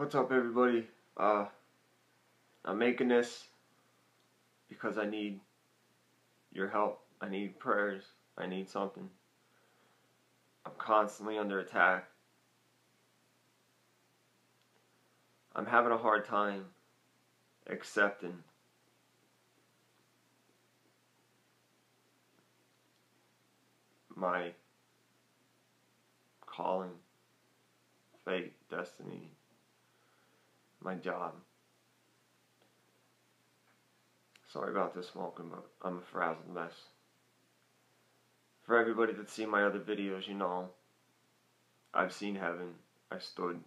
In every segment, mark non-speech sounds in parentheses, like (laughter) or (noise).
What's up, everybody? Uh, I'm making this because I need your help. I need prayers. I need something. I'm constantly under attack. I'm having a hard time accepting my calling, fate, destiny, my job. Sorry about this but I'm a frazzled mess. For everybody that's seen my other videos, you know, I've seen heaven. I stood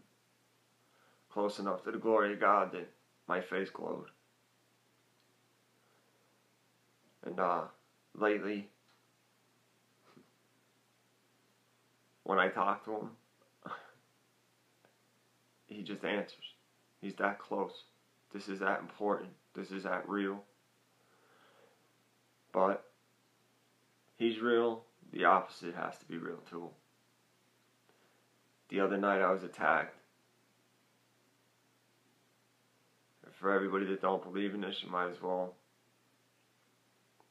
close enough to the glory of God that my face glowed. And uh, lately, (laughs) when I talk to him, (laughs) he just answers. He's that close. This is that important. This is that real. But he's real. The opposite has to be real too. The other night I was attacked. For everybody that don't believe in this, you might as well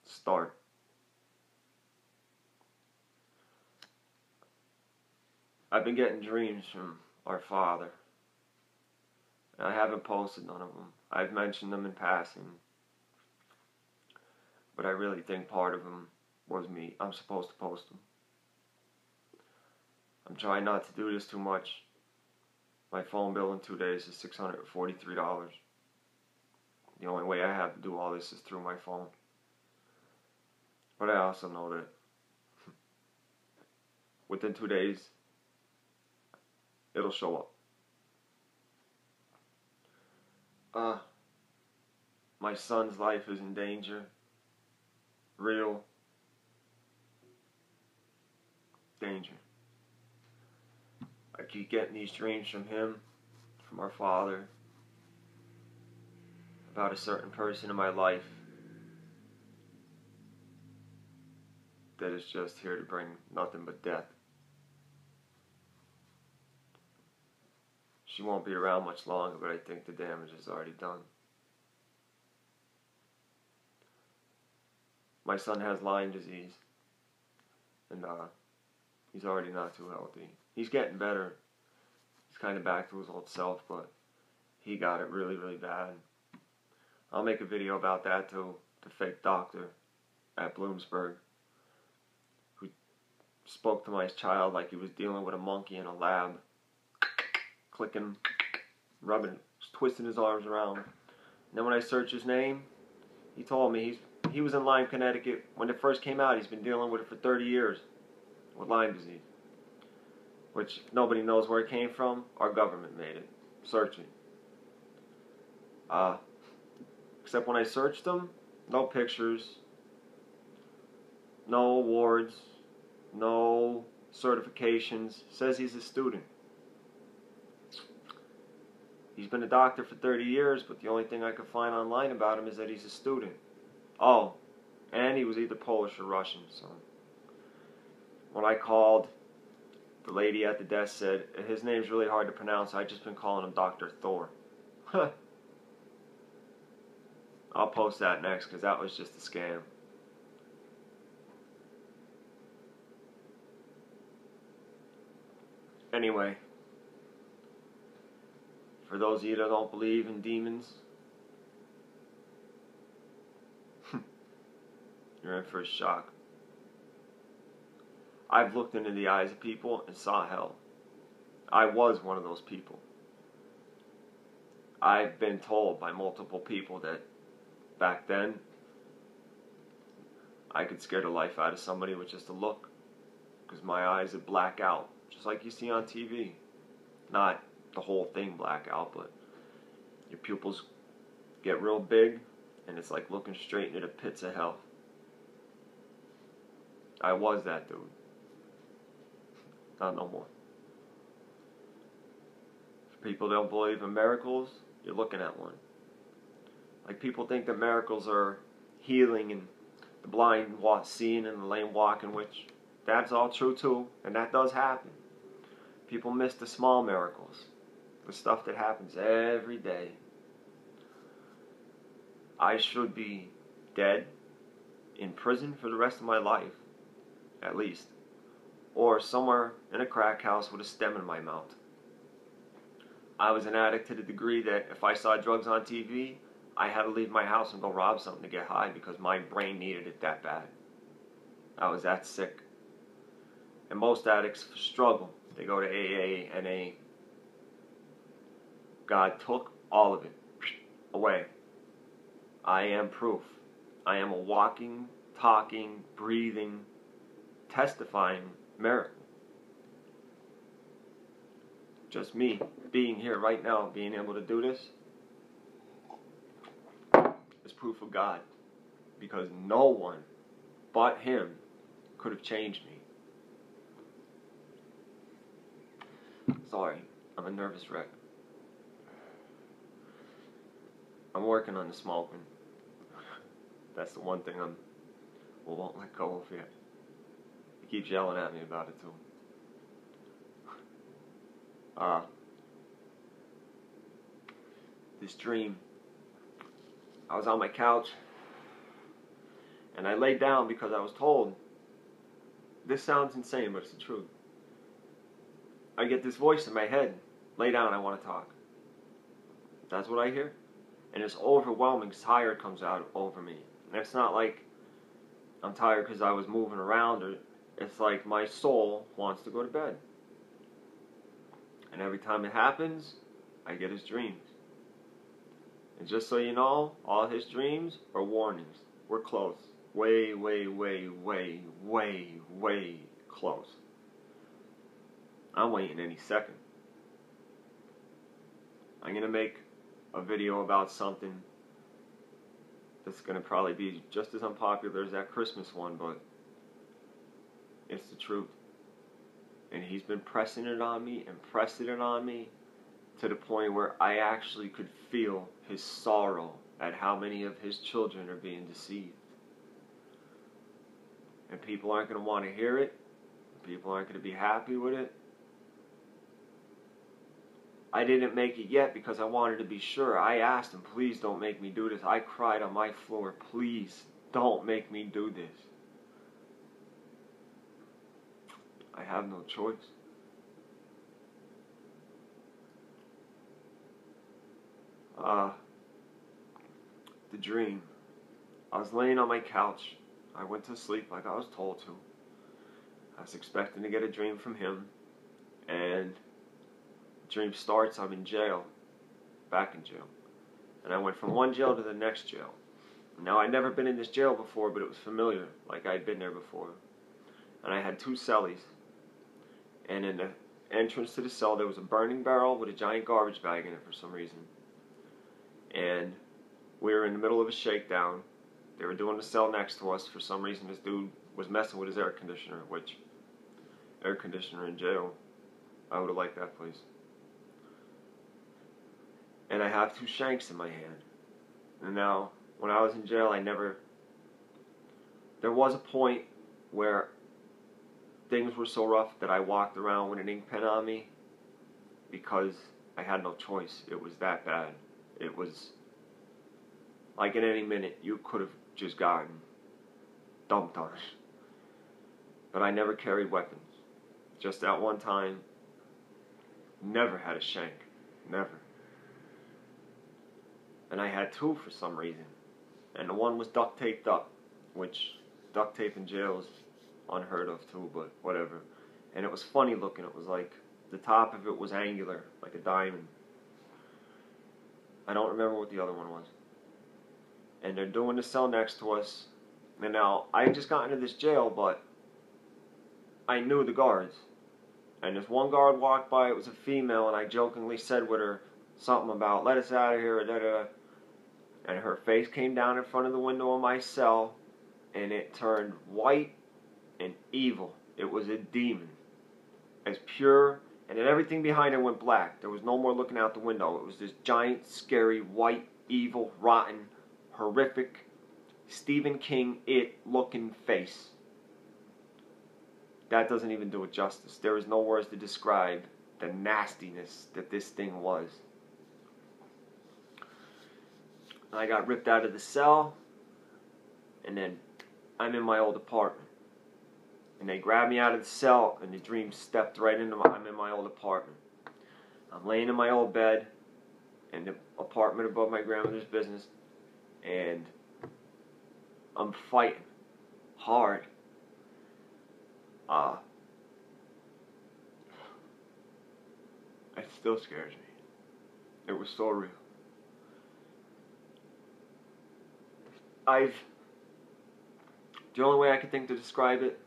start. I've been getting dreams from our Father. I haven't posted none of them. I've mentioned them in passing. But I really think part of them was me. I'm supposed to post them. I'm trying not to do this too much. My phone bill in two days is $643. The only way I have to do all this is through my phone. But I also know that (laughs) within two days, it'll show up. Uh, my son's life is in danger. Real danger. I keep getting these dreams from him, from our father, about a certain person in my life that is just here to bring nothing but death. She won't be around much longer, but I think the damage is already done. My son has Lyme disease, and uh, he's already not too healthy. He's getting better. He's kind of back to his old self, but he got it really, really bad. I'll make a video about that too. The fake doctor at Bloomsburg who spoke to my child like he was dealing with a monkey in a lab clicking, rubbing, twisting his arms around. And then when I searched his name, he told me he's he was in Lyme, Connecticut when it first came out. He's been dealing with it for 30 years with Lyme disease, which nobody knows where it came from. Our government made it. Searching. Uh, except when I searched him, no pictures, no awards, no certifications. Says he's a student. He's been a doctor for 30 years, but the only thing I could find online about him is that he's a student. Oh, and he was either Polish or Russian, so. When I called, the lady at the desk said, his name's really hard to pronounce, I've just been calling him Dr. Thor. I'll post that next, because that was just a scam. Anyway, for those of you that don't believe in demons, (laughs) you're in for a shock. I've looked into the eyes of people and saw hell. I was one of those people. I've been told by multiple people that back then I could scare the life out of somebody with just a look because my eyes would black out, just like you see on TV. Not the whole thing black out, but your pupils get real big and it's like looking straight into the pits of hell. I was that dude. Not no more. If people don't believe in miracles, you're looking at one. Like people think that miracles are healing and the blind walk, seeing and the lame walking, which that's all true too, and that does happen. People miss the small miracles. The stuff that happens every day. I should be dead, in prison for the rest of my life, at least, or somewhere in a crack house with a stem in my mouth. I was an addict to the degree that if I saw drugs on TV, I had to leave my house and go rob something to get high because my brain needed it that bad. I was that sick. And most addicts struggle. They go to AA, NA. God took all of it away. I am proof. I am a walking, talking, breathing, testifying miracle. Just me being here right now, being able to do this, is proof of God. Because no one but Him could have changed me. Sorry, I'm a nervous wreck. I'm working on the smoking. That's the one thing I'm well won't let go of yet. He keeps yelling at me about it too. Uh this dream. I was on my couch and I laid down because I was told this sounds insane, but it's the truth. I get this voice in my head lay down, I want to talk. That's what I hear. And this overwhelming tired comes out over me. And it's not like I'm tired because I was moving around, or it's like my soul wants to go to bed. And every time it happens, I get his dreams. And just so you know, all his dreams are warnings. We're close. Way, way, way, way, way, way close. I'm waiting any second. I'm going to make a video about something that's going to probably be just as unpopular as that Christmas one, but it's the truth. And he's been pressing it on me and pressing it on me to the point where I actually could feel his sorrow at how many of his children are being deceived. And people aren't going to want to hear it. People aren't going to be happy with it. I didn't make it yet because I wanted to be sure. I asked him, please don't make me do this. I cried on my floor, please don't make me do this. I have no choice. Uh, the dream. I was laying on my couch. I went to sleep like I was told to. I was expecting to get a dream from him, and dream starts, I'm in jail, back in jail. And I went from one jail to the next jail. Now, I'd never been in this jail before, but it was familiar, like I'd been there before. And I had two cellies. And in the entrance to the cell, there was a burning barrel with a giant garbage bag in it for some reason. And we were in the middle of a shakedown. They were doing the cell next to us. For some reason, this dude was messing with his air conditioner, which, air conditioner in jail, I would have liked that place and I have two shanks in my hand. And now, when I was in jail, I never. There was a point where things were so rough that I walked around with an ink pen on me because I had no choice. It was that bad. It was like in any minute you could have just gotten dumped on it. But I never carried weapons. Just that one time, never had a shank. Never and I had two for some reason. And the one was duct taped up, which duct tape in jail is unheard of too, but whatever. And it was funny looking. It was like the top of it was angular, like a diamond. I don't remember what the other one was. And they're doing the cell next to us. And now I just got into this jail, but I knew the guards. And this one guard walked by, it was a female, and I jokingly said with her something about, let us out of here, da da and her face came down in front of the window of my cell, and it turned white and evil. It was a demon, as pure, and then everything behind it went black. There was no more looking out the window. It was this giant, scary, white, evil, rotten, horrific, Stephen King it looking face. That doesn't even do it justice. There is no words to describe the nastiness that this thing was. I got ripped out of the cell, and then I'm in my old apartment. And they grabbed me out of the cell, and the dream stepped right into my. I'm in my old apartment. I'm laying in my old bed, in the apartment above my grandmother's business, and I'm fighting hard. Uh, it still scares me. It was so real. I've the only way I could think to describe it,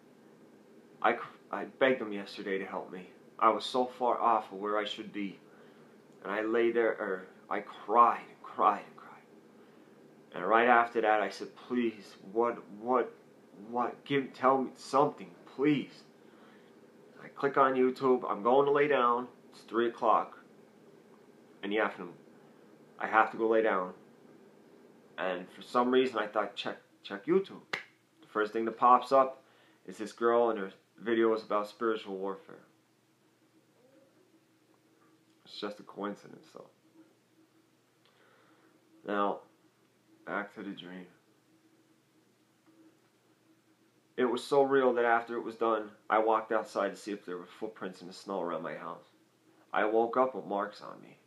I, I begged them yesterday to help me. I was so far off of where I should be. And I lay there, or I cried and cried and cried. And right after that, I said, please, what, what, what, give, tell me something, please. I click on YouTube. I'm going to lay down. It's 3 o'clock in the afternoon. I have to go lay down. And for some reason, I thought, check, check YouTube. The first thing that pops up is this girl and her video is about spiritual warfare. It's just a coincidence, though. Now, back to the dream. It was so real that after it was done, I walked outside to see if there were footprints in the snow around my house. I woke up with marks on me.